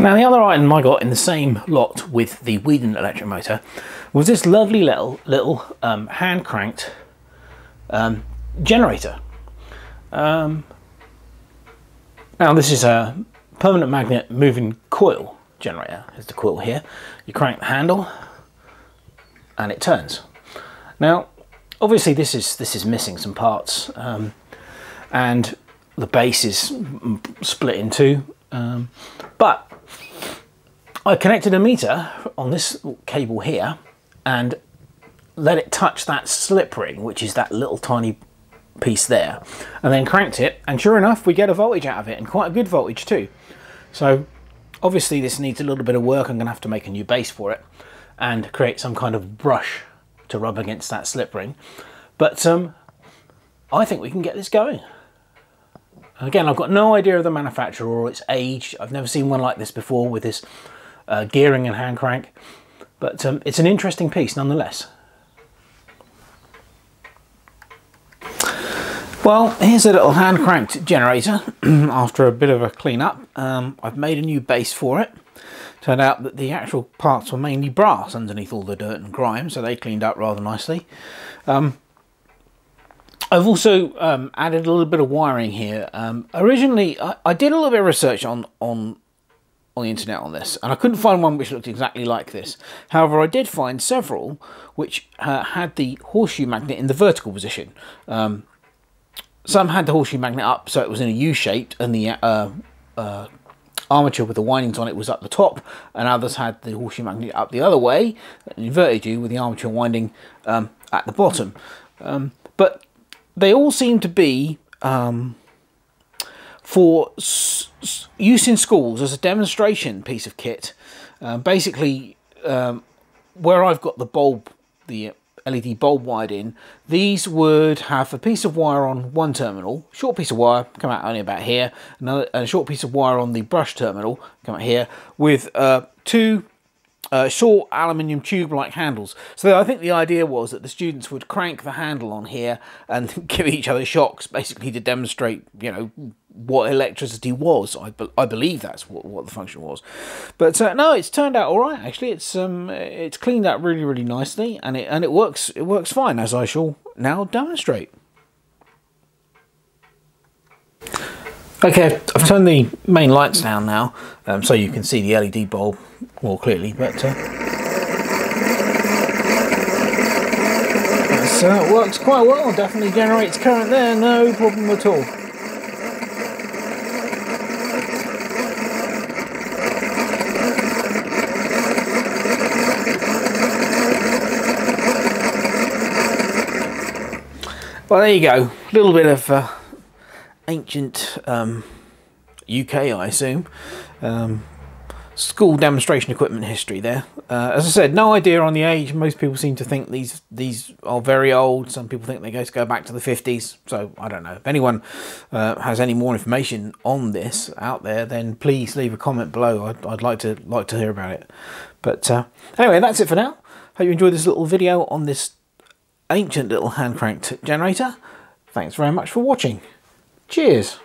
Now the other item I got in the same lot with the Weeden electric motor was this lovely little little um, hand cranked um, generator. Um, now this is a permanent magnet moving coil generator. Here's the coil here. You crank the handle and it turns. Now obviously this is this is missing some parts um, and the base is split in two um, but I connected a meter on this cable here and let it touch that slip ring, which is that little tiny piece there, and then cranked it, and sure enough, we get a voltage out of it, and quite a good voltage too. So obviously this needs a little bit of work. I'm gonna have to make a new base for it and create some kind of brush to rub against that slip ring. But um, I think we can get this going. Again, I've got no idea of the manufacturer or its age. I've never seen one like this before with this uh, gearing and hand crank. But um, it's an interesting piece nonetheless. Well, here's a little hand cranked generator after a bit of a clean up. Um, I've made a new base for it. Turned out that the actual parts were mainly brass underneath all the dirt and grime, so they cleaned up rather nicely. Um, I've also um, added a little bit of wiring here. Um, originally, I, I, did a little bit of research on, on on the internet on this, and I couldn't find one which looked exactly like this. However, I did find several which uh, had the horseshoe magnet in the vertical position. Um, some had the horseshoe magnet up, so it was in a U shaped, and the uh, uh, armature with the windings on it was up the top, and others had the horseshoe magnet up the other way, an inverted U with the armature winding um, at the bottom. Um, but they all seem to be um, for use in schools as a demonstration piece of kit. Uh, basically, um, where I've got the bulb, the LED bulb wired in, these would have a piece of wire on one terminal, short piece of wire, come out only about here, another a short piece of wire on the brush terminal, come out here, with uh, two uh, short aluminium tube-like handles. So I think the idea was that the students would crank the handle on here and give each other shocks, basically to demonstrate, you know, what electricity was. I, be I believe that's what, what the function was. But uh, no, it's turned out all right. Actually, it's um, it's cleaned up really, really nicely, and it and it works. It works fine, as I shall now demonstrate. Okay, I've turned the main lights down now, um, so you can see the LED bulb more clearly. But uh, uh, works quite well. Definitely generates current there, no problem at all. Well, there you go. A little bit of uh, ancient um, UK, I assume. Um, school demonstration equipment history there. Uh, as I said, no idea on the age. Most people seem to think these these are very old. Some people think they go to go back to the 50s. So I don't know. If anyone uh, has any more information on this out there, then please leave a comment below. I'd, I'd like to like to hear about it. But uh, anyway, that's it for now. Hope you enjoyed this little video on this ancient little hand cranked generator. Thanks very much for watching. Cheers.